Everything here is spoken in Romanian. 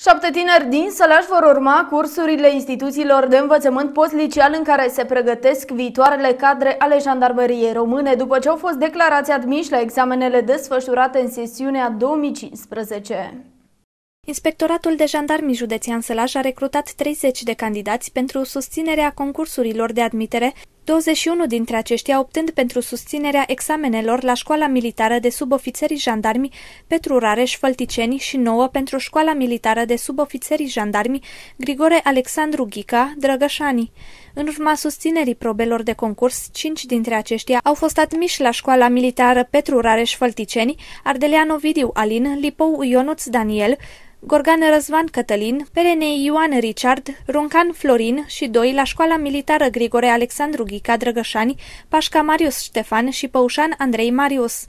Șapte tineri din Sălaș vor urma cursurile instituțiilor de învățământ post-liceal în care se pregătesc viitoarele cadre ale jandarmeriei române după ce au fost declarați admiși la examenele desfășurate în sesiunea 2015. Inspectoratul de jandarmi județean Sălaj a recrutat 30 de candidați pentru susținerea concursurilor de admitere 21 dintre aceștia optând pentru susținerea examenelor la școala militară de subofițerii jandarmi Petru Rareș Fălticeni și 9 pentru școala militară de subofițerii jandarmi Grigore Alexandru Ghica, Drăgășani. În urma susținerii probelor de concurs, 5 dintre aceștia au fost admiși la școala militară Petru Rareș Fălticeni, Ardelean Ovidiu Alin, Lipou Ionuț Daniel, Gorgan Răzvan Cătălin, Perenei Ioan Richard, Runcan Florin și doi la școala militară Grigore Alexandru Ghica Drăgășani, Pașca Marius Ștefan și Păușan Andrei Marius.